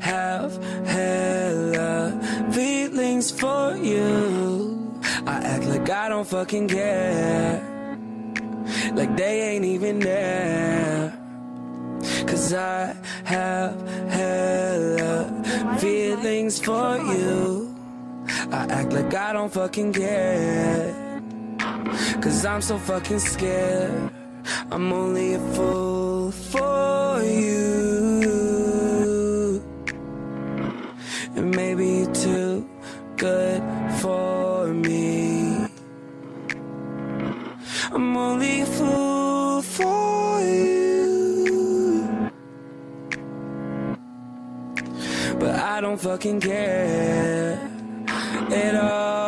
Have hella feelings for you. I act like I don't fucking care. Like they ain't even there. Cause I have hella feelings for you. I act like I don't fucking care. Cause I'm so fucking scared. I'm only a fool for good for me. I'm only a fool for you. But I don't fucking care at all.